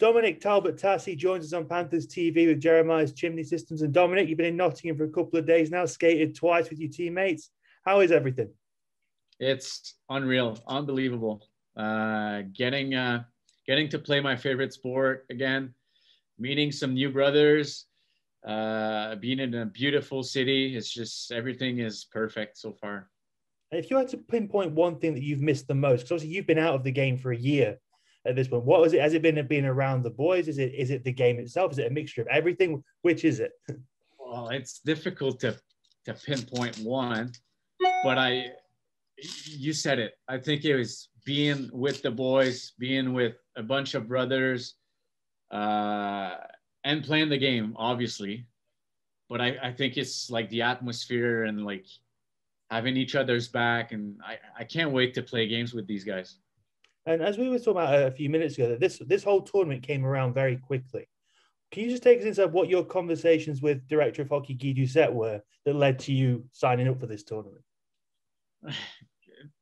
Dominic Talbot Tassi joins us on Panthers TV with Jeremias Chimney Systems. And Dominic, you've been in Nottingham for a couple of days now, skated twice with your teammates. How is everything? It's unreal, unbelievable. Uh, getting uh, getting to play my favorite sport again, meeting some new brothers, uh, being in a beautiful city. It's just everything is perfect so far. if you had to pinpoint one thing that you've missed the most, because obviously you've been out of the game for a year at this point? What was it? Has it been being around the boys? Is it is it the game itself? Is it a mixture of everything? Which is it? Well, it's difficult to to pinpoint one, but I, you said it. I think it was being with the boys, being with a bunch of brothers, uh, and playing the game, obviously. But I, I think it's like the atmosphere and like having each other's back, and I, I can't wait to play games with these guys. And as we were talking about a few minutes ago, this this whole tournament came around very quickly. Can you just take us inside what your conversations with director of hockey Guy Doucette were that led to you signing up for this tournament?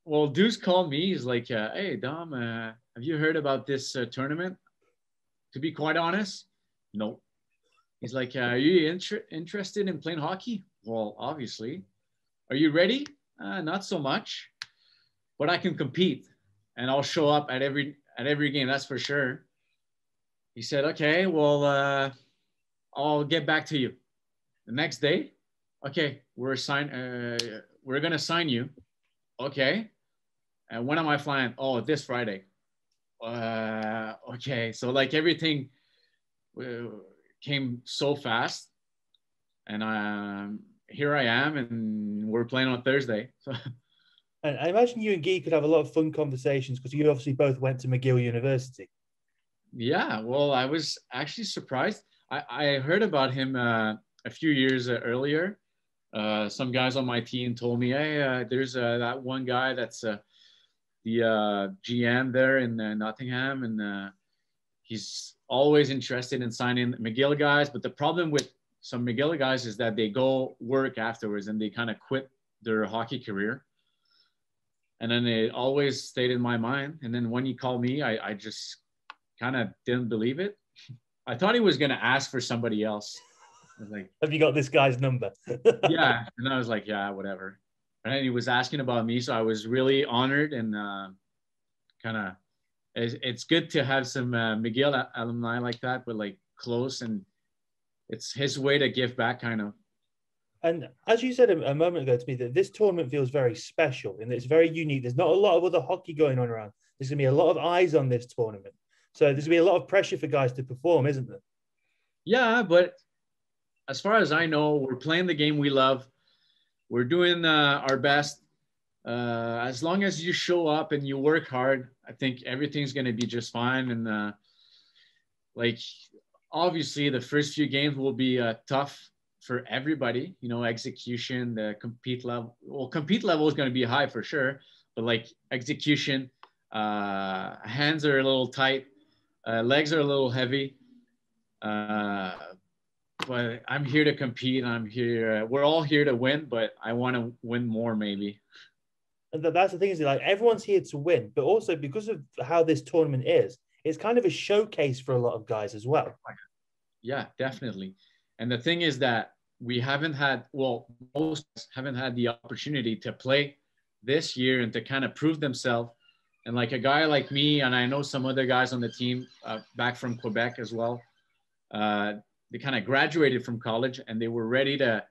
Well, Deuce called me. He's like, uh, "Hey, Dom, uh, have you heard about this uh, tournament?" To be quite honest, no. He's like, uh, "Are you inter- interested in playing hockey?" Well, obviously. Are you ready? Uh, not so much, but I can compete and I'll show up at every at every game. That's for sure. He said, "Okay, well, uh, I'll get back to you." The next day, okay, we're sign uh, we're gonna sign you. Okay, and when am I flying? Oh, this Friday. Uh, okay, so like everything uh, came so fast, and um, here I am, and we're playing on Thursday. So. And I imagine you and Guy could have a lot of fun conversations because you obviously both went to McGill University. Yeah, well, I was actually surprised. I, I heard about him uh, a few years uh, earlier. Uh, some guys on my team told me, "Hey, uh, there's uh, that one guy that's uh, the GM there in Nottingham, and he's always interested in signing McGill guys. But the problem with some McGill guys is that they go work afterwards and they kind of quit their hockey career." And then it always stayed in my mind. And then when he called me, I, I just kind of didn't believe it. I thought he was going to ask for somebody else. like, have you got this guy's number? yeah. And I was like, yeah, whatever. And he was asking about me. So I was really honored and uh, kind of, it's, it's, good to have some uh, McGill alumni like that, but like close and it's his way to give back kind of. And as you said a, moment ago to me, that this tournament feels very special and it's very unique. There's not a lot of other hockey going on around. There's going to be a lot of eyes on this tournament. So there's going to be a lot of pressure for guys to perform, isn't there? Yeah, but as far as I know, we're playing the game we love. We're doing uh, our best. Uh, as long as you show up and you work hard, I think everything's going to be just fine. And uh, like, obviously, the first few games will be uh, tough for everybody. You know, execution, the compete level. Well, compete level is going to be high for sure, but like execution, uh, hands are a little tight, uh, legs are a little heavy. Uh, but I'm here to compete. I'm here. we're all here to win, but I want to win more, maybe. And that's the thing is like everyone's here to win, but also because of how this tournament is, it's kind of a showcase for a lot of guys as well. Yeah, definitely. And the thing is that we haven't had, well, most haven't had the opportunity to play this year and to kind of prove themselves. And like a guy like me, and I know some other guys on the team uh, back from Quebec as well, uh, they kind of graduated from college and they were ready to,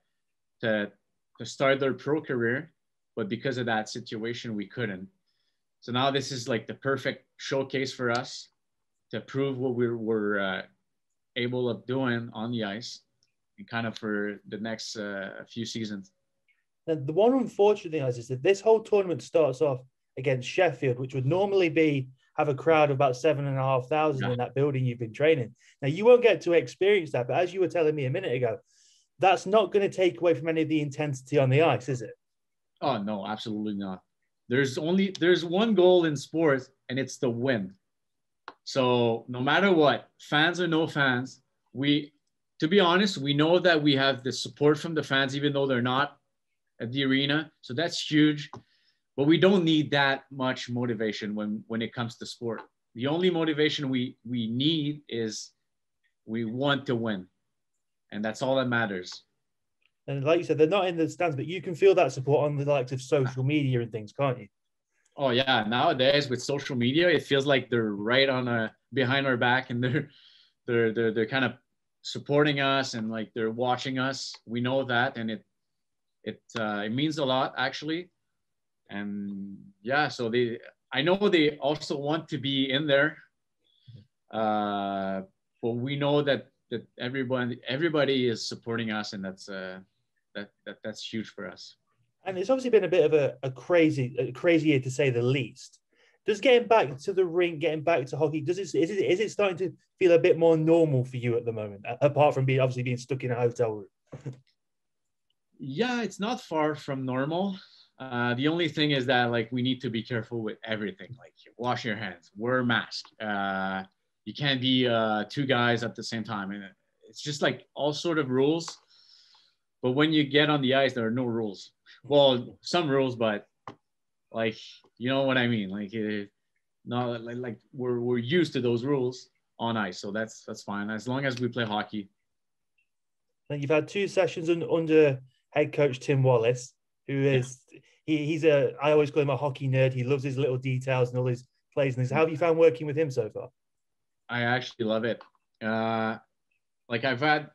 to, to start their pro career. But because of that situation, we couldn't. So now this is like the perfect showcase for us to prove what we were uh, able of doing on the ice and kind of for the next uh, few seasons. And the one unfortunate thing is, is that this whole tournament starts off against Sheffield, which would normally be have a crowd of about seven and a half thousand yeah. in that building you've been training. Now you won't get to experience that, but as you were telling me a minute ago, that's not going to take away from any of the intensity on the ice, is it? Oh no, absolutely not. There's only there's one goal in sports, and it's the win. So no matter what, fans or no fans, we to be honest, we know that we have the support from the fans, even though they're not at the arena. So that's huge. But we don't need that much motivation when when it comes to sport. the only motivation we we need is we want to win, and that's all that matters. And like you said, they're not in the stands, but you can feel that support on the likes of social media and things, can't you? Oh yeah, nowadays with social media, it feels like they're right on a behind our back, and they're they're they're they're kind of supporting us and like they're watching us. We know that, and it it uh, it means a lot actually. And yeah, so they I know they also want to be in there, uh, but we know that that everyone everybody is supporting us, and that's uh, that, that that's huge for us. And it's obviously been a bit of a, a crazy a crazy year to say the least. Does getting back to the ring, getting back to hockey, does it is it is it starting to feel a bit more normal for you at the moment, apart from being obviously being stuck in a hotel room? yeah, it's not far from normal. Uh, the only thing is that like we need to be careful with everything. Like wash your hands, wear a mask. Uh, you can't be uh, two guys at the same time, and it's just like all sort of rules. But when you get on the ice, there are no rules. Well, some rules, but like you know what I mean. Like it, not like, like we're we're used to those rules on ice, so that's that's fine as long as we play hockey. And you've had two sessions under head coach Tim Wallace who is yeah. he, he's a I always call him a hockey nerd. He loves his little details and all his plays and his. How have you found working with him so far? I actually love it. Uh, like I've had,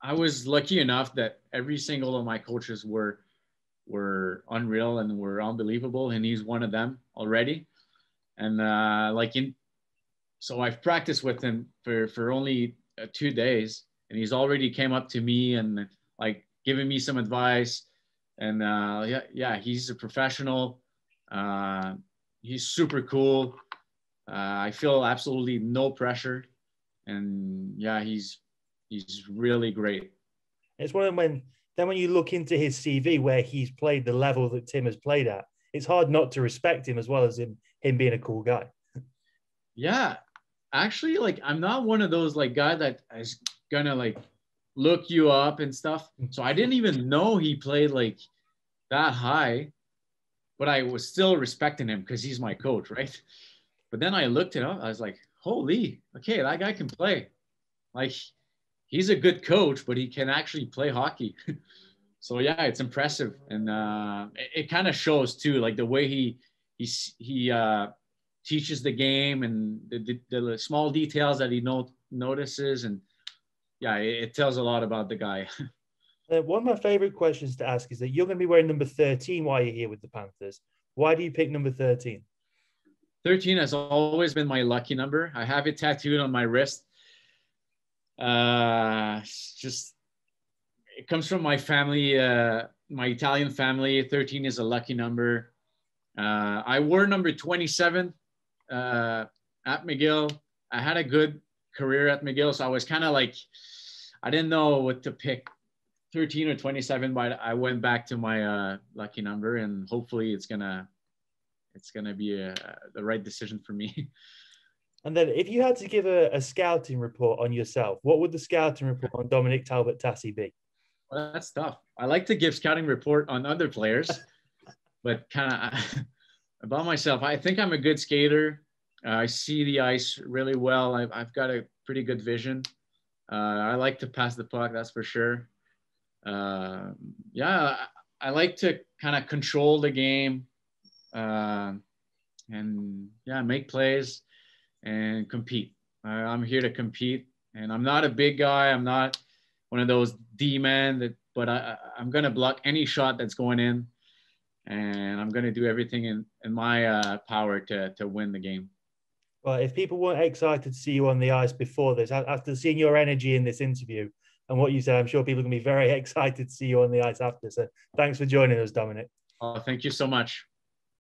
I was lucky enough that every single of my coaches were were unreal and were unbelievable, and he's one of them already. And uh, like in, so I've practiced with him for for only uh, two days, and he's already came up to me and like giving me some advice and uh, yeah, yeah, he's a professional. Uh, he's super cool. Uh, I feel absolutely no pressure, and yeah, he's he's really great. It's one of when then when you look into his CV where he's played the level that Tim has played at, it's hard not to respect him as well as him him being a cool guy. Yeah, actually, like I'm not one of those like guy that is gonna like look you up and stuff. Mm-hmm. So I didn't even know he played like that high, but I was still respecting him because he's my coach, right? But then I looked it up. I was like, holy, okay, that guy can play. Like he's a good coach, but he can actually play hockey. so yeah, it's impressive, and uh, it, it kind of shows too, like the way he he he uh, teaches the game and the, the, the small details that he no, notices and yeah, it, it tells a lot about the guy. Uh, one of my favorite questions to ask is that you're going to be wearing number 13 while you're here with the Panthers. Why do you pick number 13? 13 has always been my lucky number. I have it tattooed on my wrist. Uh, just it comes from my family, uh, my Italian family. 13 is a lucky number. Uh, I wore number 27 uh, at McGill. I had a good career at McGill, so I was kind of like, I didn't know what to pick 13 or 27, but I went back to my uh, lucky number and hopefully it's gonna it's gonna be a, the right decision for me. And then if you had to give a, a, scouting report on yourself, what would the scouting report on Dominic Talbot Tassi be? Well, that's tough. I like to give scouting report on other players, but kind of about myself, I think I'm a good skater. Uh, I see the ice really well. I've, I've got a pretty good vision. Uh, I like to pass the puck, that's for sure. Uh, yeah, I like to kind of control the game uh, and yeah, make plays and compete. I'm here to compete, and I'm not a big guy. I'm not one of those D men that, but I, I'm gonna block any shot that's going in, and I'm gonna do everything in in my uh, power to to win the game. Well, if people weren't excited to see you on the ice before this, after seeing your energy in this interview, and what you said. I'm sure people to be very excited to see you on the ice after. So thanks for joining us, Dominic. Oh, thank you so much.